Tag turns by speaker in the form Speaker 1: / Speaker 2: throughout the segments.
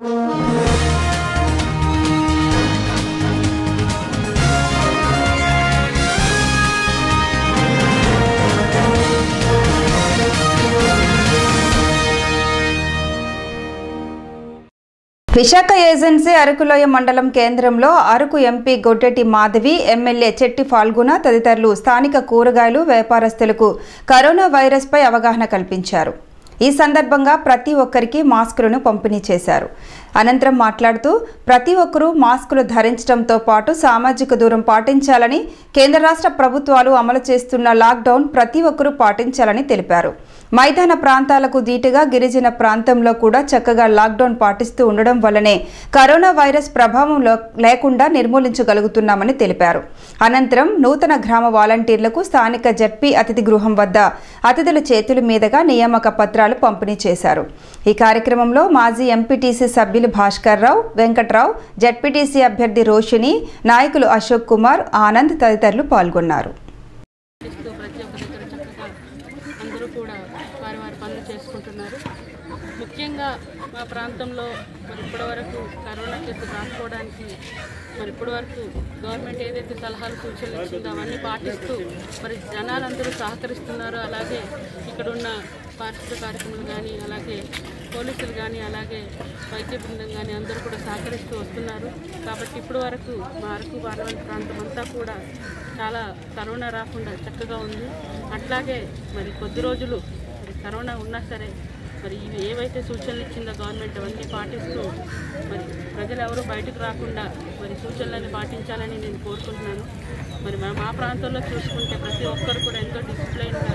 Speaker 1: Visakha agency అరకులోయ మండలం కేంద్రంలో Araku MP Goddeti Madhavi MLA Chetti Phalguna తదితరులు స్థానిక కూరగాయలు వ్యాపారస్తులకు కరోనా వైరస్పై అవగాహన కల్పించారు. ఈ సందర్భంగా ప్రతి ఒక్కరికి మాస్కులను పంపిణీ చేశారు. అనంతరం మాట్లాడుతూ ప్రతి ఒక్కరూ మాస్కులు ధరించడంతో పాటు సామాజిక దూరం పాటించాలని కేంద్ర రాష్ట్ర ప్రభుత్వాలు అమలు చేస్తున్న లాక్డౌన్ ప్రతి ఒక్కరూ పాటించాలని తెలిపారు. మైదాన ప్రాంతాలకు దీటుగా గిరిజన ప్రాంతంలో కూడా చక్కగా లాక్డౌన్ పాటిస్తూ ఉండడం వల్లనే కరోనా వైరస్ ప్రభావం లో- లేకుండా నిర్మూలించగలుగుతున్నామని తెలిపారు. అనంతరం నూతన గ్రామ వాలంటీర్లకు స్థానిక జడ్పీ అతిథి గృహం వద్ద అతిథుల చేతుల మీదుగా నియామక పత్రాలు పంపిణీ చేశారు. ఈ కార్యక్రమంలో మాజీ ఎంపీటీసీ సభ్యులు భాస్కర్ రావు వెంకట్రావు జడ్పీటీసీ అభ్యర్థి రోషిణి నాయకులు అశోక్ కుమార్ ఆనంద్ తదితరులు పాల్గొన్నారు
Speaker 2: ఇస్తూ ప్రతి ఒక్క దగ్గర చక్కగా అందరూ కూడా వారి వారి పనులు చేసుకుంటున్నారు. ముఖ్యంగా మా ప్రాంతంలో మరి ఇప్పటివరకు కరోనా కేసు రాసుకోవడానికి మరి ఇప్పటివరకు గవర్నమెంట్ ఏదైతే సలహాలు సూచనలు ఇచ్చిందో అవన్నీ పాటిస్తూ మరి జనాలందరూ సహకరిస్తున్నారు. అలాగే ఇక్కడున్న పారిశుద్ధ కార్యక్రమాలు కానీ అలాగే పోలీసులు కానీ అలాగే వైద్య బృందం కానీ అందరూ కూడా సహకరిస్తూ వస్తున్నారు. కాబట్టి ఇప్పటి వరకు మా అరకు పార్లమెంట్ ప్రాంతం అంతా కూడా చాలా కరోనా రాకుండా చక్కగా ఉంది. అట్లాగే మరి కొద్ది రోజులు మరి కరోనా ఉన్నా సరే మరి ఇవి ఏవైతే సూచనలు ఇచ్చిందో గవర్నమెంట్ అవన్నీ పాటిస్తూ మరి ప్రజలు ఎవరు బయటకు రాకుండా మరి సూచనలను పాటించాలని నేను కోరుకుంటున్నాను. మరి మా మా ప్రాంతంలో చూసుకుంటే ప్రతి ఒక్కరు కూడా ఎంతో డిసిప్లైన్గా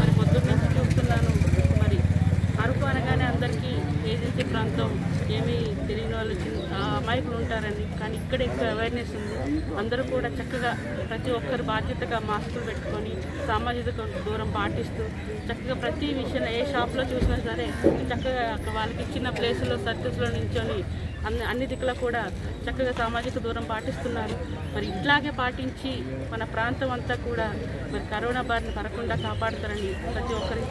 Speaker 2: మరి పొద్దున్న నుంచి చూస్తున్నాను. మరి అరకు అనగానే అందరికీ ఏజెన్సీ ప్రాంతం ఏమీ తెలియని వాళ్ళు చిన్న ఆ అమాయకులు ఉంటారని కానీ ఇక్కడ ఎక్కువ అవేర్నెస్ ఉంది. అందరూ కూడా చక్కగా ప్రతి ఒక్కరు బాధ్యతగా మాస్కులు పెట్టుకొని సామాజిక దూరం పాటిస్తూ చక్కగా ప్రతి విషయంలో ఏ షాప్లో చూసినా సరే చక్కగా అక్కడ వాళ్ళకి ఇచ్చిన ప్లేసులో సర్కిల్స్లో నించొని అన్ని అన్ని దిక్కులా కూడా చక్కగా సామాజిక దూరం పాటిస్తున్నారు. మరి ఇట్లాగే పాటించి మన ప్రాంతం అంతా కూడా మరి కరోనా బారిన పడకుండా కాపాడుతారని ప్రతి ఒక్కరికి